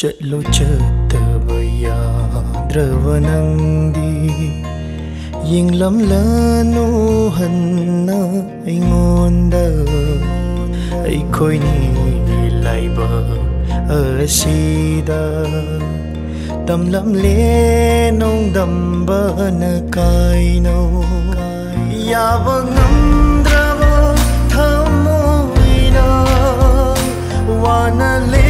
చెట్లు చెత్తవయాద్రవనంది ఇంగ్లంలను హన్న ఇంగోంద ఐకోని లైబ అసీద తమ్లంలే నొందంబన కాయినో యావనం дрова, там мовина, вона лише.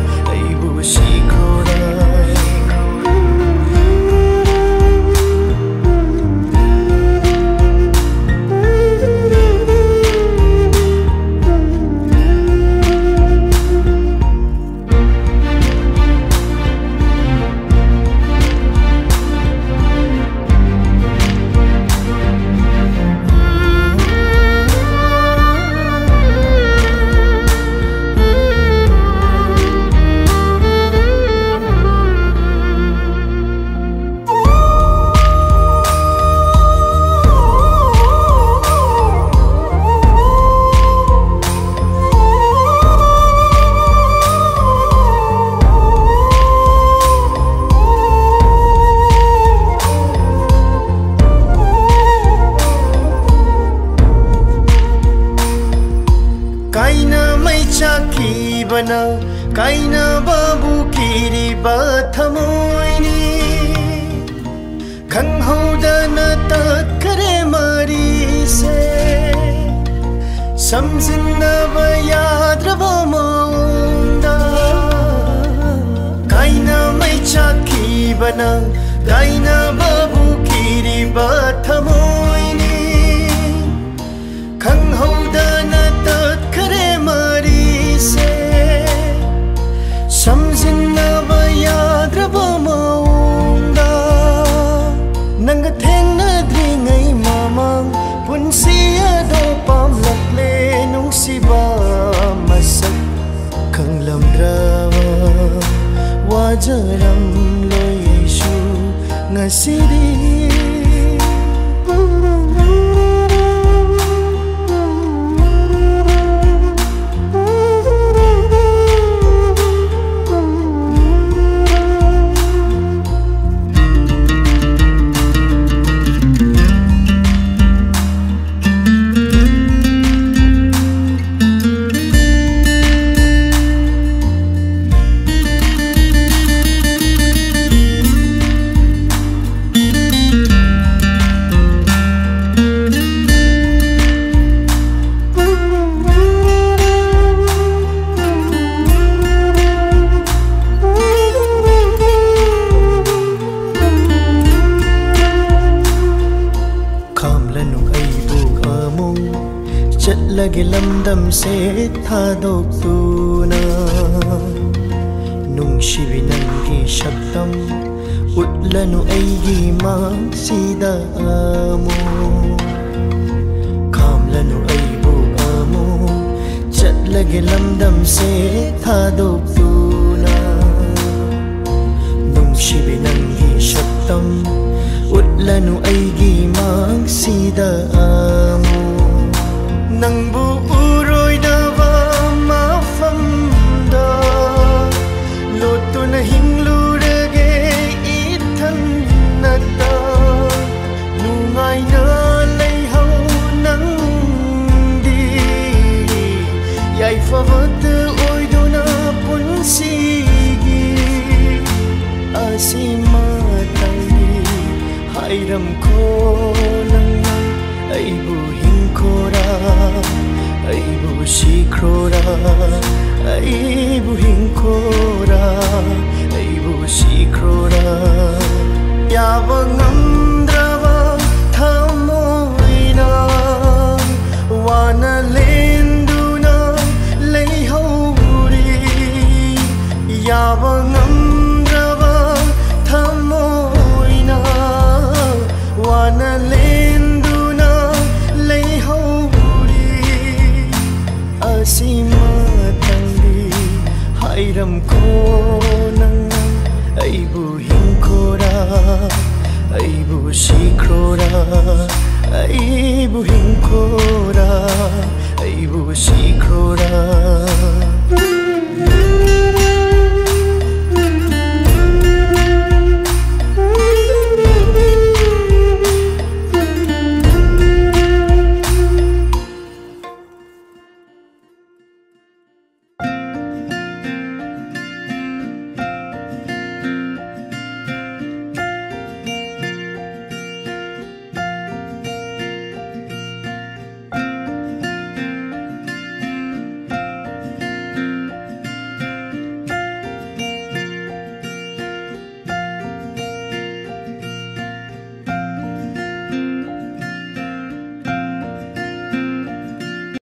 किन न बबुकिरी बाठमोइनी खन्हौद न तत करे मारी से सम्झिन्न न ब याद रमोन्दा किन न माइ चाकी बना किन न khanglam rawa wajaram lo yesu đi. लगे लमदम से था दोक्तूना नुंशिबि नंगे शब्दम उतलनु ऐगी मा सीदा आमो खामलनु ऐबो आमो चतलगे लमदम से था दोक्तूना नुंशिबि नंगे शब्दम उतलनु ऐगी मा सीदा ꯌꯥꯏꯐꯕꯇ ꯑꯣꯏꯗꯨꯅ ꯄꯨꯟꯁꯤꯒꯤ ꯑꯁꯤꯃꯇꯪꯗꯤ ꯍꯥꯏꯔꯝꯈꯣ ꯅꯪꯅ ꯑꯩꯕు ꯍꯤꯡꯈꯣꯔꯥ ꯑꯩꯕు ꯁꯤꯈ꯭ꯔꯣꯔꯥ ꯑꯩꯕు ꯍꯤꯡꯈꯣꯔꯥ ꯑꯩꯕు ꯁꯤꯈ꯭ꯔꯣꯔꯥ ꯌꯥꯕ ꯉꯝꯗ꯭ꯔꯕ ꯊꯃꯣꯏꯅ lenduna lei hauri asima tangdi hairam ko nang ai bu cô ra ai bu shikhora ai bu him kora ai bu ra.